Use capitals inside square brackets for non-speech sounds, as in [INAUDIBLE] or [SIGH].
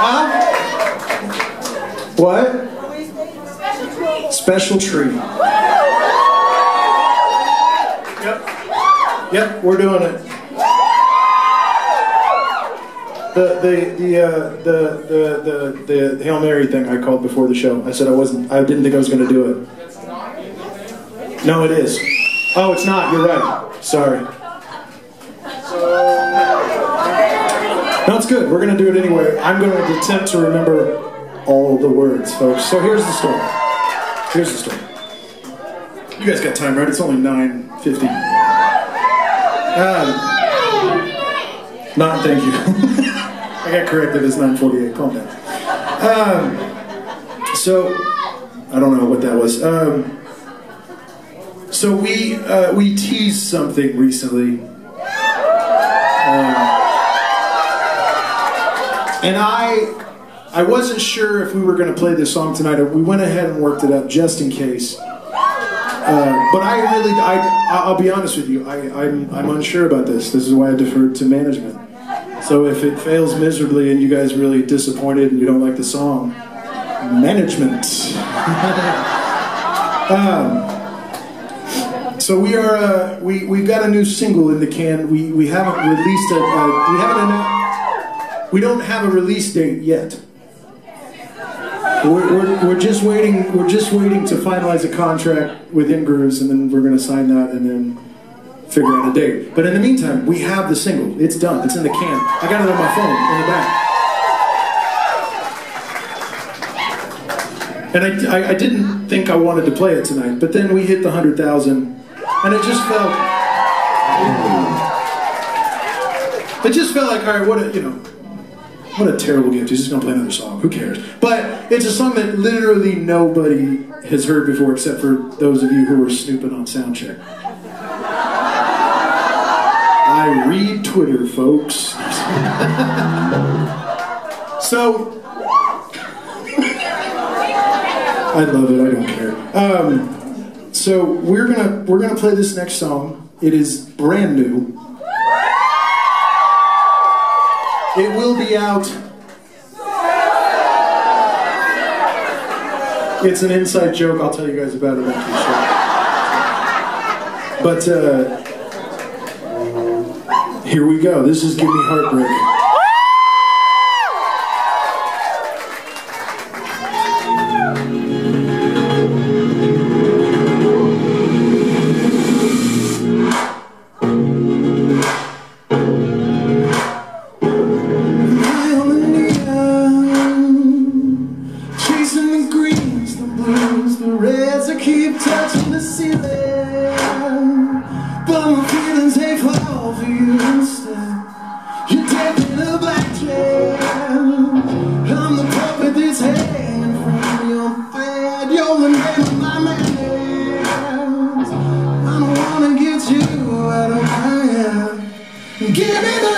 Huh? What? Special tree. Yep. Yep, we're doing it. The the the uh, the, the the the Hail Mary thing I called before the show. I said I wasn't. I didn't think I was going to do it. No, it is. Oh, it's not. You're right. Sorry. It's good. We're going to do it anyway. I'm going to attempt to remember all the words, folks. So here's the story. Here's the story. You guys got time, right? It's only 9.50. Um, not, thank you. [LAUGHS] I got corrected, it's 9.48. Calm down. Um, so, I don't know what that was. Um, so we, uh, we teased something recently. And I I wasn't sure if we were going to play this song tonight. We went ahead and worked it up just in case. Uh, but I really, I, I'll be honest with you, I, I'm, I'm unsure about this. This is why I deferred to management. So if it fails miserably and you guys really disappointed and you don't like the song, management. [LAUGHS] um, so we are, uh, we, we got a new single in the can. We, we haven't released it, uh, we haven't announced, we don't have a release date yet. We're, we're, we're, just waiting. We're just waiting to finalize a contract with Ingrooves, and then we're going to sign that, and then figure out a date. But in the meantime, we have the single. It's done. It's in the can. I got it on my phone in the back. And I, I, I didn't think I wanted to play it tonight, but then we hit the hundred thousand, and it just felt. It just felt like, all right, what a, you know, what a terrible gift. He's just going to play another song. Who cares? But it's a song that literally nobody has heard before except for those of you who were snooping on Soundcheck. I read Twitter, folks. [LAUGHS] so, I love it. I don't care. Um, so we're gonna we're gonna play this next song. It is brand new. It will be out. It's an inside joke. I'll tell you guys about it. But uh, here we go. This is Gimme Heartbreak. But my feelings for you instead. You're dead in a black I'm the puppet from your bed. You're the name my I don't wanna get you out of my Give me the